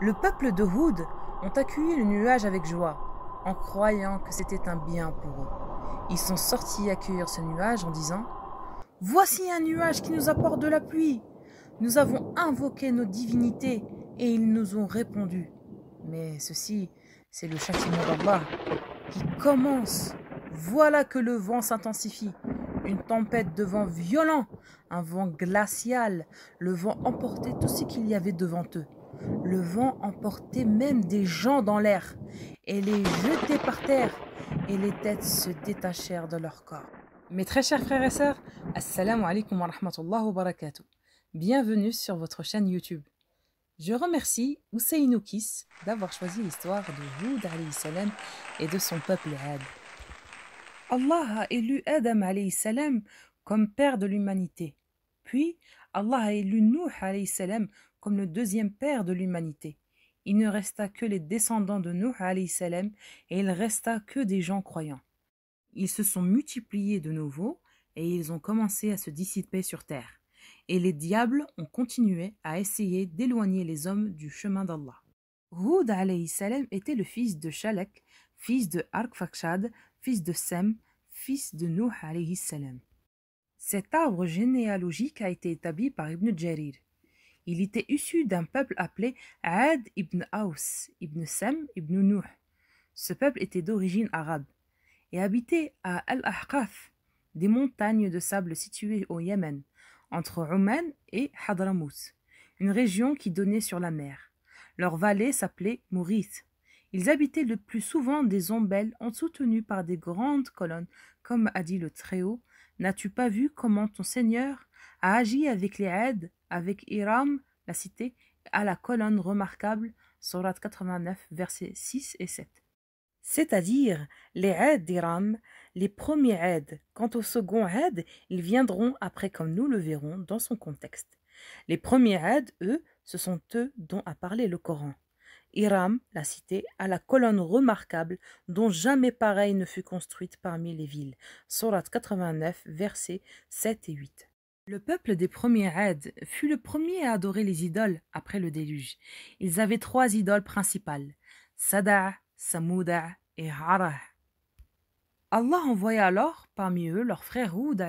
Le peuple de Houd ont accueilli le nuage avec joie, en croyant que c'était un bien pour eux. Ils sont sortis accueillir ce nuage en disant Voici un nuage qui nous apporte de la pluie. Nous avons invoqué nos divinités et ils nous ont répondu. Mais ceci, c'est le châtiment d'Allah qui commence. Voilà que le vent s'intensifie. Une tempête de vent violent, un vent glacial. Le vent emportait tout ce qu'il y avait devant eux. Le vent emportait même des gens dans l'air et les jetait par terre et les têtes se détachèrent de leur corps. Mes très chers frères et sœurs, Assalamu alaikum wa rahmatullahi wa barakatuh. Bienvenue sur votre chaîne YouTube. Je remercie Ousseinoukis d'avoir choisi l'histoire de Houd salam et de son peuple Ad. Allah a élu Adam salam comme père de l'humanité. Puis, Allah a élu Nuh salam comme le deuxième père de l'humanité. Il ne resta que les descendants de Nuh et il resta que des gens croyants. Ils se sont multipliés de nouveau et ils ont commencé à se dissiper sur terre. Et les diables ont continué à essayer d'éloigner les hommes du chemin d'Allah. Houd salam était le fils de Shalek, fils de Arkfakshad, fils de Sem, fils de Nuh. Cet arbre généalogique a été établi par Ibn Jarir. Il était issu d'un peuple appelé Ad ibn Aus, ibn Sem, ibn Nuh. Ce peuple était d'origine arabe et habitait à Al-Ahqaf, des montagnes de sable situées au Yémen, entre Oman et Hadramout, une région qui donnait sur la mer. Leur vallée s'appelait Mourith. Ils habitaient le plus souvent des ombelles soutenues par des grandes colonnes, comme a dit le Très-Haut. N'as-tu pas vu comment ton Seigneur a agi avec les aides, avec Iram, la cité, à la colonne remarquable, Surat 89, versets 6 et 7 c'est-à-dire les aides d'Iram, les premiers aides. Quant au second aide, ils viendront après comme nous le verrons dans son contexte. Les premiers aides, eux, ce sont eux dont a parlé le Coran. Iram, la cité, a la colonne remarquable dont jamais pareille ne fut construite parmi les villes. Surat 89, versets 7 et 8. Le peuple des premiers aides fut le premier à adorer les idoles après le déluge. Ils avaient trois idoles principales. Sada, Samouda et Harah. Allah envoya alors parmi eux leur frère Houd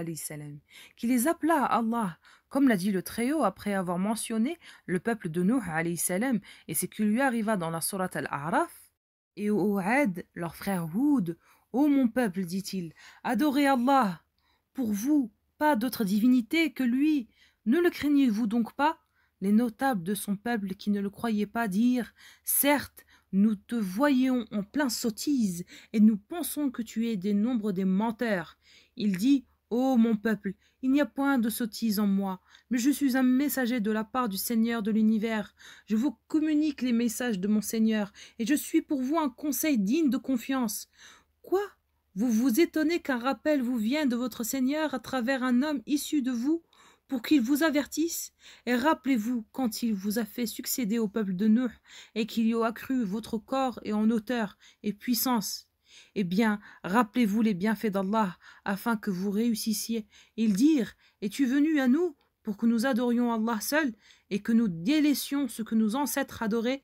qui les appela à Allah, comme l'a dit le Très-Haut après avoir mentionné le peuple de Nuh et ce qui lui arriva dans la sourate Al-A'raf. Et au Had, leur frère Houd, Ô mon peuple, dit-il, adorez Allah. Pour vous, pas d'autre divinité que lui. Ne le craignez-vous donc pas? Les notables de son peuple qui ne le croyaient pas dirent Certes, nous te voyons en plein sottise, et nous pensons que tu es des nombres des menteurs. Il dit Ô mon peuple, il n'y a point de sottise en moi, mais je suis un messager de la part du Seigneur de l'univers. Je vous communique les messages de mon Seigneur, et je suis pour vous un conseil digne de confiance. Quoi? Vous vous étonnez qu'un rappel vous vienne de votre Seigneur à travers un homme issu de vous pour qu'il vous avertisse? Et rappelez-vous quand il vous a fait succéder au peuple de Nuh et qu'il y a accru votre corps et en hauteur et puissance. Eh bien, rappelez-vous les bienfaits d'Allah afin que vous réussissiez. Ils dirent Es-tu venu à nous pour que nous adorions Allah seul et que nous délaissions ce que nos ancêtres adoraient?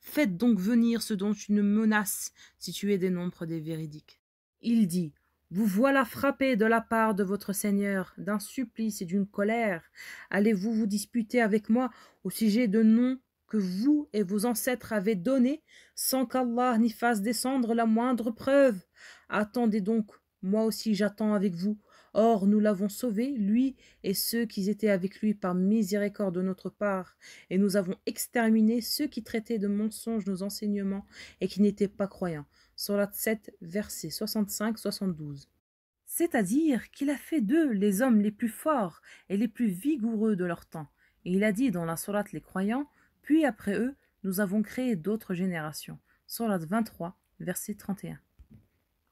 Faites donc venir ce dont tu ne menaces si tu es des nombres des véridiques. Il dit vous voilà frappé de la part de votre Seigneur d'un supplice et d'une colère. Allez-vous vous disputer avec moi au sujet de noms que vous et vos ancêtres avez donnés, sans qu'Allah n'y fasse descendre la moindre preuve? Attendez donc, moi aussi j'attends avec vous. Or nous l'avons sauvé, lui et ceux qui étaient avec lui par miséricorde de notre part, et nous avons exterminé ceux qui traitaient de mensonges nos enseignements et qui n'étaient pas croyants. Surat 7, versets 65-72. C'est-à-dire qu'il a fait d'eux les hommes les plus forts et les plus vigoureux de leur temps. Et il a dit dans la Surat les croyants, puis après eux, nous avons créé d'autres générations. Surat 23, verset 31.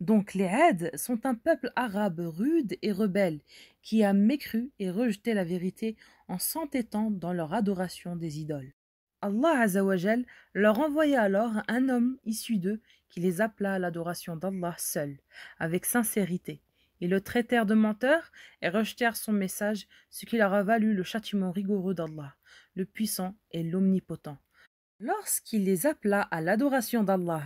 Donc les Had sont un peuple arabe rude et rebelle qui a mécru et rejeté la vérité en s'entêtant dans leur adoration des idoles. Allah Azzawajal leur envoya alors un homme issu d'eux qui les appela à l'adoration d'Allah seul, avec sincérité. Ils le traitèrent de menteur et rejetèrent son message, ce qui leur a valu le châtiment rigoureux d'Allah, le puissant et l'omnipotent. Lorsqu'il les appela à l'adoration d'Allah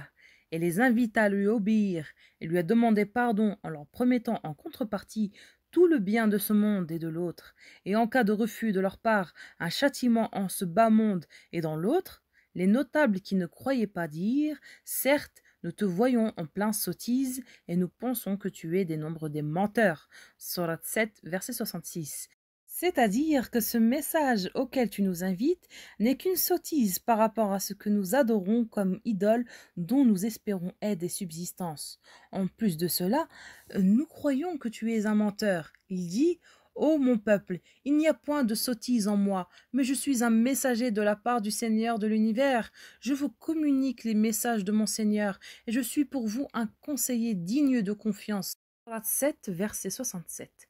et les invita à lui obéir et lui a demandé pardon en leur promettant en contrepartie tout le bien de ce monde et de l'autre, et en cas de refus de leur part un châtiment en ce bas monde et dans l'autre, les notables qui ne croyaient pas dire Certes, nous te voyons en plein sottise et nous pensons que tu es des nombres des menteurs. Surat 7, verset 66. C'est-à-dire que ce message auquel tu nous invites n'est qu'une sottise par rapport à ce que nous adorons comme idole dont nous espérons aide et subsistance. En plus de cela, nous croyons que tu es un menteur. Il dit Ô mon peuple, il n'y a point de sottise en moi, mais je suis un messager de la part du Seigneur de l'univers. Je vous communique les messages de mon Seigneur, et je suis pour vous un conseiller digne de confiance. 7, verset 67.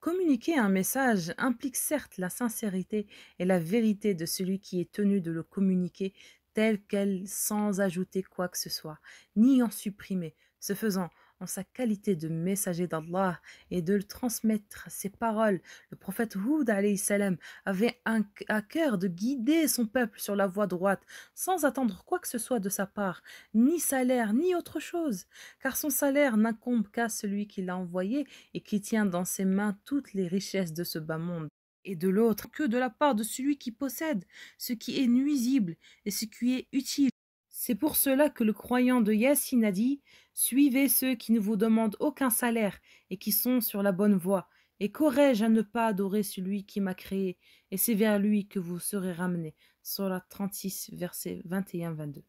Communiquer un message implique certes la sincérité et la vérité de celui qui est tenu de le communiquer tel quel sans ajouter quoi que ce soit, ni en supprimer. Ce faisant, en sa qualité de messager d'Allah et de le transmettre ses paroles. Le prophète Houd avait un, à cœur de guider son peuple sur la voie droite sans attendre quoi que ce soit de sa part, ni salaire, ni autre chose, car son salaire n'incombe qu'à celui qui l'a envoyé et qui tient dans ses mains toutes les richesses de ce bas monde et de l'autre que de la part de celui qui possède ce qui est nuisible et ce qui est utile. C'est pour cela que le croyant de Yassine a dit Suivez ceux qui ne vous demandent aucun salaire et qui sont sur la bonne voie. Et qu'aurais-je à ne pas adorer celui qui m'a créé? Et c'est vers lui que vous serez ramenés. Surat 36, versets 21-22.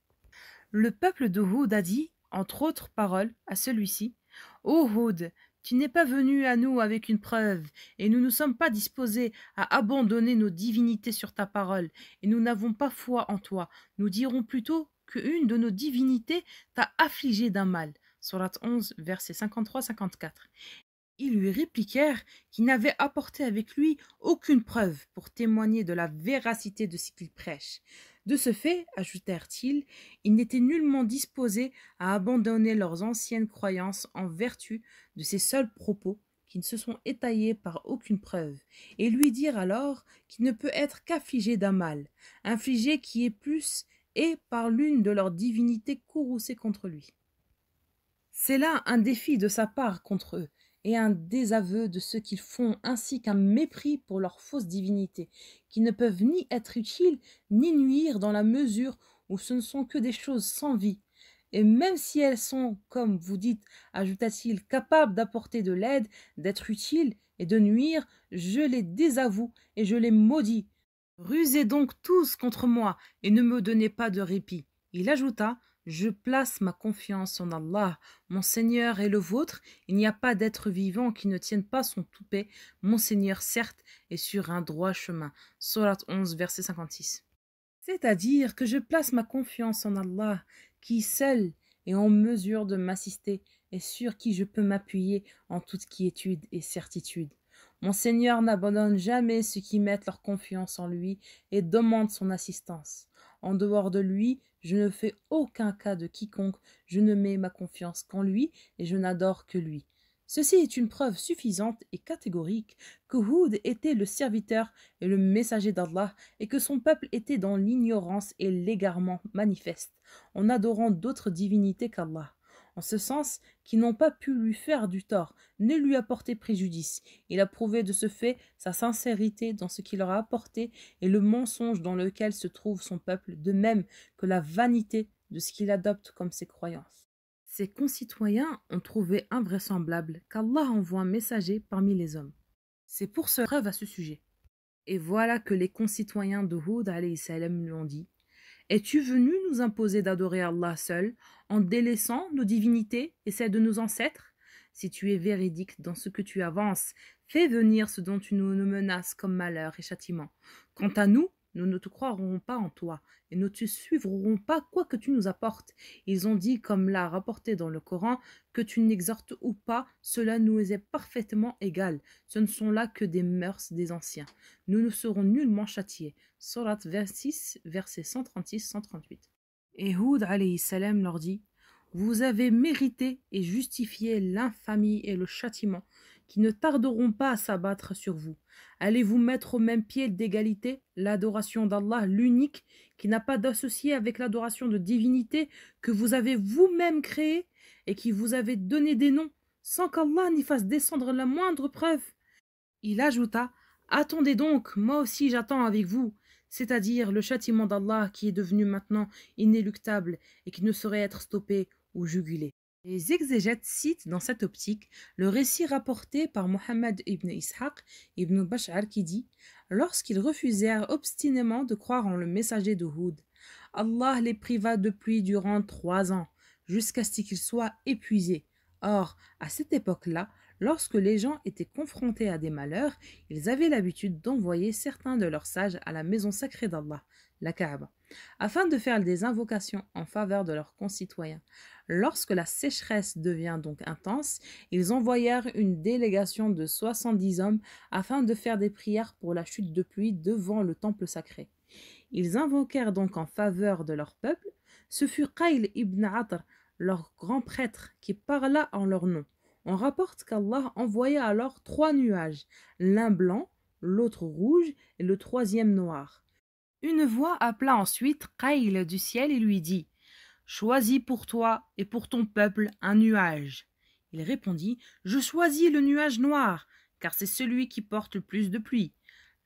Le peuple de Houd a dit, entre autres paroles, à celui-ci Ô Houd, tu n'es pas venu à nous avec une preuve, et nous ne sommes pas disposés à abandonner nos divinités sur ta parole, et nous n'avons pas foi en toi. Nous dirons plutôt une de nos divinités t'a affligé d'un mal. Surat 11, versets 53-54. Ils lui répliquèrent qu'il n'avait apporté avec lui aucune preuve pour témoigner de la véracité de ce qu'il prêche. De ce fait, ajoutèrent-ils, ils n'étaient nullement disposés à abandonner leurs anciennes croyances en vertu de ces seuls propos qui ne se sont étayés par aucune preuve, et lui dirent alors qu'il ne peut être qu'affligé d'un mal, infligé qui est plus et par l'une de leurs divinités courroucées contre lui. C'est là un défi de sa part contre eux, et un désaveu de ce qu'ils font, ainsi qu'un mépris pour leurs fausses divinités, qui ne peuvent ni être utiles ni nuire dans la mesure où ce ne sont que des choses sans vie. Et même si elles sont, comme vous dites, ajouta-t-il, capables d'apporter de l'aide, d'être utiles et de nuire, je les désavoue et je les maudis, Rusez donc tous contre moi et ne me donnez pas de répit. Il ajouta Je place ma confiance en Allah, mon Seigneur et le vôtre. Il n'y a pas d'être vivant qui ne tienne pas son toupet. Mon Seigneur, certes, est sur un droit chemin. Surat 11, verset 56. C'est-à-dire que je place ma confiance en Allah, qui seul est en mesure de m'assister et sur qui je peux m'appuyer en toute quiétude et certitude. Mon Seigneur n'abandonne jamais ceux qui mettent leur confiance en lui et demandent son assistance. En dehors de lui, je ne fais aucun cas de quiconque, je ne mets ma confiance qu'en lui et je n'adore que lui. Ceci est une preuve suffisante et catégorique que Houd était le serviteur et le messager d'Allah et que son peuple était dans l'ignorance et l'égarement manifeste, en adorant d'autres divinités qu'Allah en ce sens qu'ils n'ont pas pu lui faire du tort, ni lui apporter préjudice. Il a prouvé de ce fait sa sincérité dans ce qu'il leur a apporté et le mensonge dans lequel se trouve son peuple, de même que la vanité de ce qu'il adopte comme ses croyances. Ses concitoyens ont trouvé invraisemblable qu'Allah envoie un messager parmi les hommes. C'est pour ce rêve à ce sujet. Et voilà que les concitoyens de Houd lui ont dit es-tu venu nous imposer d'adorer Allah seul, en délaissant nos divinités et celles de nos ancêtres? Si tu es véridique dans ce que tu avances, fais venir ce dont tu nous menaces comme malheur et châtiment. Quant à nous, nous ne te croirons pas en toi, et ne te suivrons pas quoi que tu nous apportes. Ils ont dit, comme l'a rapporté dans le Coran, que tu n'exhortes ou pas, cela nous est parfaitement égal. Ce ne sont là que des mœurs des anciens. Nous ne serons nullement châtiés. Surat 26, versets 136-138. Et Houd salam leur dit Vous avez mérité et justifié l'infamie et le châtiment qui ne tarderont pas à s'abattre sur vous. Allez-vous mettre au même pied d'égalité l'adoration d'Allah, l'unique, qui n'a pas d'associé avec l'adoration de divinité que vous avez vous-même créée et qui vous avez donné des noms sans qu'Allah n'y fasse descendre la moindre preuve? Il ajouta Attendez donc, moi aussi j'attends avec vous, c'est-à-dire le châtiment d'Allah qui est devenu maintenant inéluctable et qui ne saurait être stoppé ou jugulé. Les exégètes citent dans cette optique le récit rapporté par Mohammed ibn Ishaq ibn Bash'ar qui dit Lorsqu'ils refusèrent obstinément de croire en le messager de Houd, Allah les priva de pluie durant trois ans, jusqu'à ce qu'ils soient épuisés. Or, à cette époque-là, lorsque les gens étaient confrontés à des malheurs, ils avaient l'habitude d'envoyer certains de leurs sages à la maison sacrée d'Allah, la Kaaba, afin de faire des invocations en faveur de leurs concitoyens. Lorsque la sécheresse devient donc intense, ils envoyèrent une délégation de soixante-dix hommes afin de faire des prières pour la chute de pluie devant le temple sacré. Ils invoquèrent donc en faveur de leur peuple. Ce fut Qaïl ibn Atr, leur grand prêtre, qui parla en leur nom. On rapporte qu'Allah envoya alors trois nuages, l'un blanc, l'autre rouge et le troisième noir. Une voix appela ensuite Qaïl du ciel et lui dit Choisis pour toi et pour ton peuple un nuage. Il répondit Je choisis le nuage noir, car c'est celui qui porte le plus de pluie.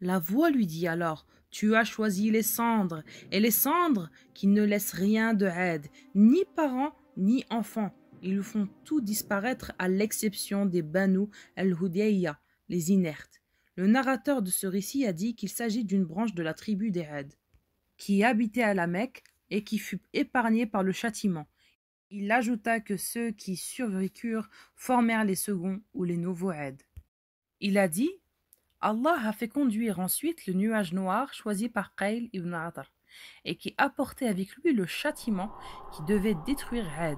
La voix lui dit alors Tu as choisi les cendres, et les cendres qui ne laissent rien de aide, ni parents, ni enfants. Ils font tout disparaître à l'exception des Banu al-Hudayya, les inertes. Le narrateur de ce récit a dit qu'il s'agit d'une branche de la tribu des Had, qui habitait à la Mecque et qui fut épargné par le châtiment. Il ajouta que ceux qui survécurent formèrent les seconds ou les nouveaux aides. Il a dit Allah a fait conduire ensuite le nuage noir choisi par Qail ibn Atar et qui apportait avec lui le châtiment qui devait détruire Aed.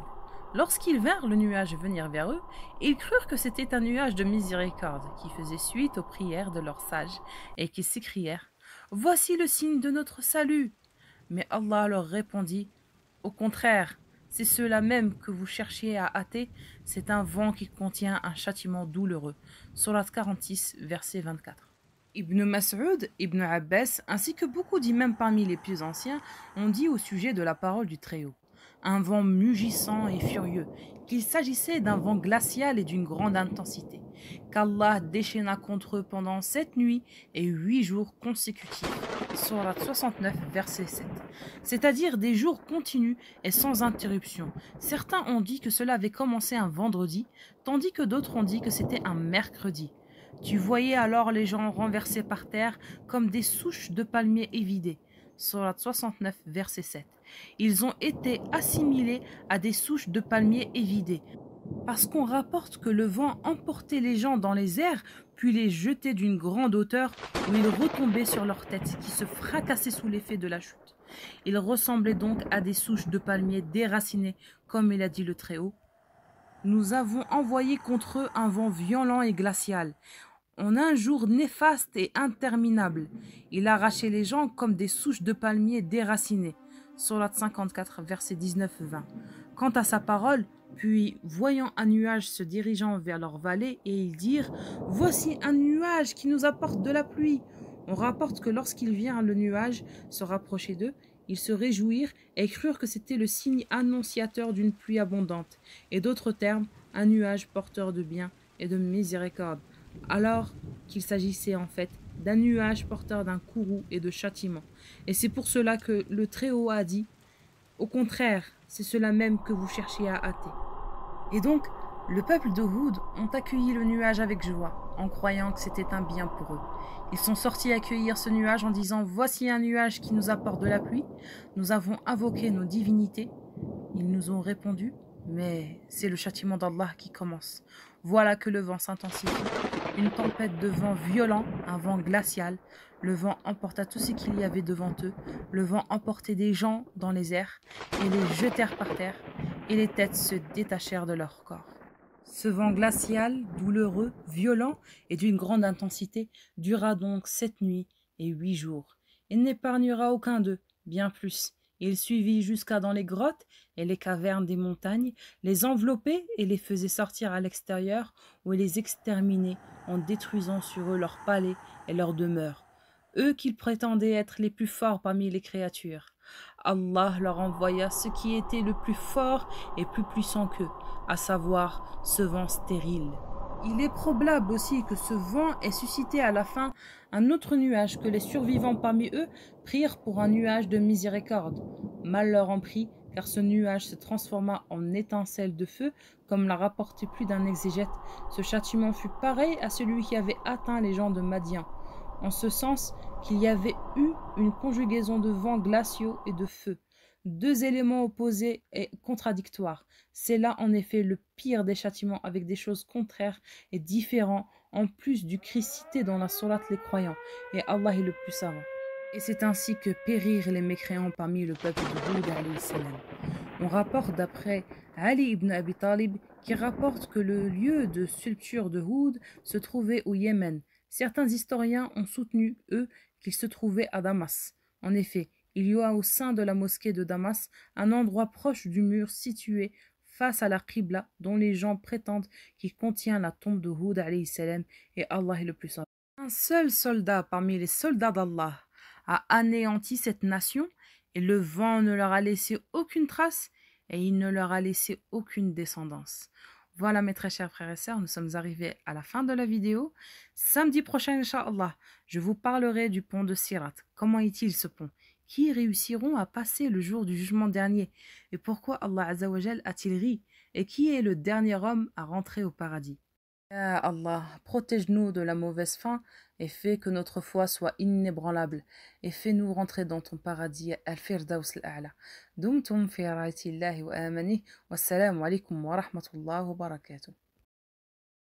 Lorsqu'ils vinrent le nuage venir vers eux, ils crurent que c'était un nuage de miséricorde qui faisait suite aux prières de leurs sages et qui s'écrièrent Voici le signe de notre salut mais Allah leur répondit Au contraire, c'est cela même que vous cherchiez à hâter, c'est un vent qui contient un châtiment douloureux. Surat 46, verset 24. Ibn Mas'ud, Ibn Abbas, ainsi que beaucoup d'imams parmi les plus anciens, ont dit au sujet de la parole du Très-Haut un vent mugissant et furieux, qu'il s'agissait d'un vent glacial et d'une grande intensité, qu'Allah déchaîna contre eux pendant sept nuits et huit jours consécutifs. Surat 69, verset 7. C'est-à-dire des jours continus et sans interruption. Certains ont dit que cela avait commencé un vendredi, tandis que d'autres ont dit que c'était un mercredi. Tu voyais alors les gens renversés par terre comme des souches de palmiers évidées. Surat 69, verset 7. Ils ont été assimilés à des souches de palmiers évidées. Parce qu'on rapporte que le vent emportait les gens dans les airs, puis les jetait d'une grande hauteur où ils retombaient sur leurs têtes, qui se fracassaient sous l'effet de la chute. Ils ressemblaient donc à des souches de palmiers déracinées, comme il a dit le Très-Haut. Nous avons envoyé contre eux un vent violent et glacial en un jour néfaste et interminable. Il arrachait les gens comme des souches de palmiers déracinées. Surat 54, verset 19-20. Quant à sa parole, puis, voyant un nuage se dirigeant vers leur vallée, et ils dirent Voici un nuage qui nous apporte de la pluie. On rapporte que lorsqu'ils virent le nuage se rapprocher d'eux, ils se réjouirent et crurent que c'était le signe annonciateur d'une pluie abondante, et d'autres termes, un nuage porteur de bien et de miséricorde alors qu'il s'agissait en fait d'un nuage porteur d'un courroux et de châtiment. Et c'est pour cela que le Très-Haut a dit Au contraire, c'est cela même que vous cherchiez à hâter. Et donc, le peuple de Houd ont accueilli le nuage avec joie, en croyant que c'était un bien pour eux. Ils sont sortis accueillir ce nuage en disant Voici un nuage qui nous apporte de la pluie. Nous avons invoqué nos divinités. Ils nous ont répondu Mais c'est le châtiment d'Allah qui commence. Voilà que le vent s'intensifie une tempête de vent violent, un vent glacial. Le vent emporta tout ce qu'il y avait devant eux. Le vent emportait des gens dans les airs et les jetèrent par terre, et les têtes se détachèrent de leur corps. Ce vent glacial, douloureux, violent et d'une grande intensité dura donc sept nuits et huit jours. Il n'épargnera aucun d'eux, bien plus. Il suivit jusqu'à dans les grottes et les cavernes des montagnes, les enveloppait et les faisait sortir à l'extérieur, il les exterminait en détruisant sur eux leurs palais et leurs demeures, eux qu'ils prétendaient être les plus forts parmi les créatures. Allah leur envoya ce qui était le plus fort et plus puissant qu'eux, à savoir ce vent stérile. Il est probable aussi que ce vent ait suscité à la fin un autre nuage que les survivants parmi eux prirent pour un nuage de miséricorde. Mal leur en prit, car ce nuage se transforma en étincelle de feu, comme l'a rapporté plus d'un exégète. Ce châtiment fut pareil à celui qui avait atteint les gens de Madian, en ce sens qu'il y avait eu une conjugaison de vents glaciaux et de feu deux éléments opposés et contradictoires. C'est là en effet le pire des châtiments avec des choses contraires et différents en plus du Christ cité dans la sourate les croyants. Et Allah est le plus savant. Et c'est ainsi que périrent les mécréants parmi le peuple de Hud On rapporte d'après Ali ibn Abi Talib qui rapporte que le lieu de sculpture de Houd se trouvait au Yémen. Certains historiens ont soutenu, eux, qu'il se trouvait à Damas. En effet, il y a au sein de la mosquée de Damas un endroit proche du mur situé face à la Qibla dont les gens prétendent qu'il contient la tombe de salam et Allah est le plus savant. Un seul soldat parmi les soldats d'Allah a anéanti cette nation et le vent ne leur a laissé aucune trace et il ne leur a laissé aucune descendance. Voilà mes très chers frères et sœurs, nous sommes arrivés à la fin de la vidéo. Samedi prochain, Inch'Allah, je vous parlerai du pont de Sirat. Comment est-il ce pont? Qui réussiront à passer le jour du jugement dernier? Et pourquoi Allah Azzawajal a-t-il ri? Et qui est le dernier homme à rentrer au paradis? Allah, protège-nous de la mauvaise fin et fais que notre foi soit inébranlable et fais-nous rentrer dans ton paradis al-firdaus al-a'la. Dumtum fi wa amani. Wassalamu alaikum wa rahmatullahi wa barakatuh.